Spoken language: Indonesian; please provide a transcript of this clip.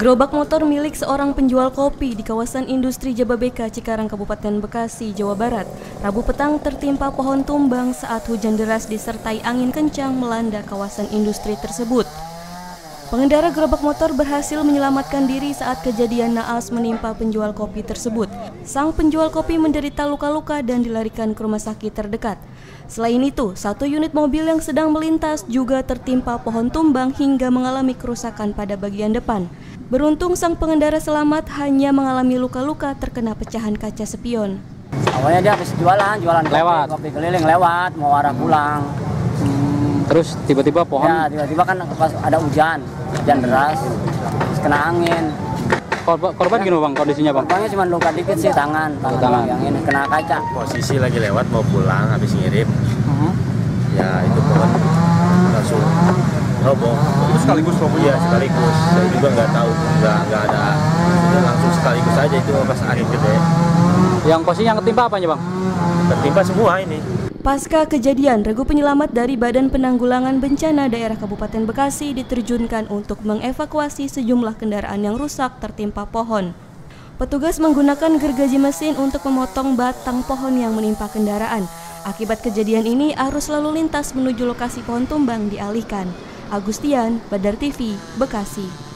Gerobak motor milik seorang penjual kopi di kawasan industri Jababeka, Cikarang, Kabupaten Bekasi, Jawa Barat, Rabu petang tertimpa pohon tumbang saat hujan deras disertai angin kencang melanda kawasan industri tersebut. Pengendara gerobak motor berhasil menyelamatkan diri saat kejadian naas menimpa penjual kopi tersebut. Sang penjual kopi menderita luka-luka dan dilarikan ke rumah sakit terdekat. Selain itu, satu unit mobil yang sedang melintas juga tertimpa pohon tumbang hingga mengalami kerusakan pada bagian depan. Beruntung sang pengendara selamat hanya mengalami luka-luka terkena pecahan kaca spion. Awalnya dia habis jualan, jualan kopi, Lewat. kopi keliling lewat, mau arah pulang. Hmm, terus tiba-tiba pohon Ya tiba-tiba kan pas ada hujan, hujan deras, terus kena angin. korban, korban gimana bang kondisinya bang? Korbannya cuma luka dikit sih tangan, tangan, Tangan. yang ini kena kaca. posisi lagi lewat mau pulang habis ngirim Mhm. ya itu pohon langsung roboh itu sekaligus roboh ya sekaligus saya juga nggak tahu nggak nggak ada langsung sekaligus aja itu pas angin gede Yang posisi yang ketimpa apanya bang? tertimpa semua ini Pasca kejadian, regu penyelamat dari Badan Penanggulangan Bencana Daerah Kabupaten Bekasi diterjunkan untuk mengevakuasi sejumlah kendaraan yang rusak tertimpa pohon. Petugas menggunakan gergaji mesin untuk memotong batang pohon yang menimpa kendaraan. Akibat kejadian ini, arus lalu lintas menuju lokasi pohon tumbang dialihkan. Agustian, Badar TV, Bekasi.